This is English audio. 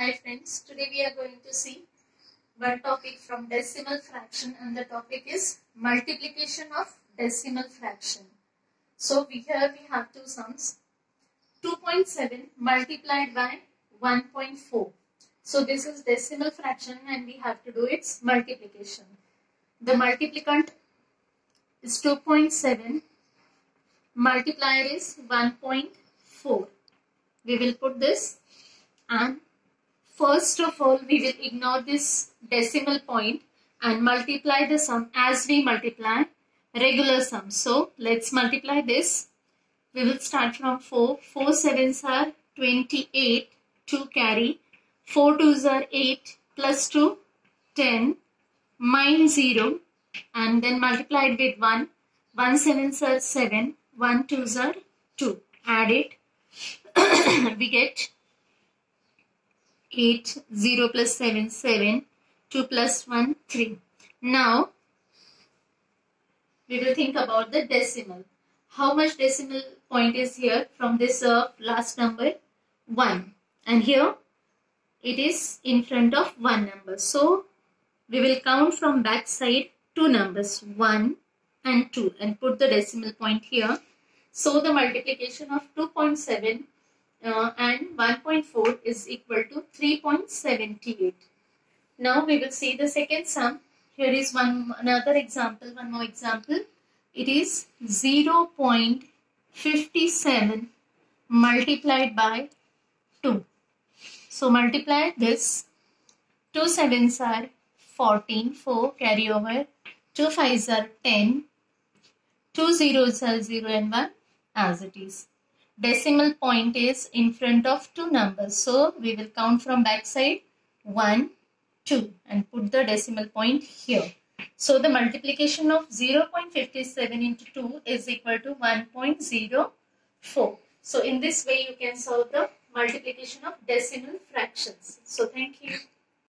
Hi friends, today we are going to see one topic from decimal fraction and the topic is multiplication of decimal fraction. So we here we have two sums 2.7 multiplied by 1.4. So this is decimal fraction and we have to do its multiplication. The multiplicand is 2.7 multiplier is 1.4 we will put this and first of all we will ignore this decimal point and multiply the sum as we multiply regular sum. So let's multiply this. We will start from 4. 4 sevens are 28 to carry. 4 twos are 8 plus 2 10 minus 0 and then multiplied with 1. 1 sevens are 7. 1 twos are 2. Add it we get 8, 0 plus 7, 7, 2 plus 1, 3. Now, we will think about the decimal. How much decimal point is here from this uh, last number? 1. And here, it is in front of 1 number. So, we will count from back side two numbers, 1 and 2 and put the decimal point here. So, the multiplication of 2.7 uh, and 1.4 is equal to 3.78. Now we will see the second sum. Here is one another example, one more example. It is 0.57 multiplied by 2. So multiply this. 2 sevens are 14, 4 carry over. 2 fives are 10. 2 zeros are 0 and 1 as it is decimal point is in front of two numbers. So we will count from back side 1, 2 and put the decimal point here. So the multiplication of 0.57 into 2 is equal to 1.04. So in this way you can solve the multiplication of decimal fractions. So thank you.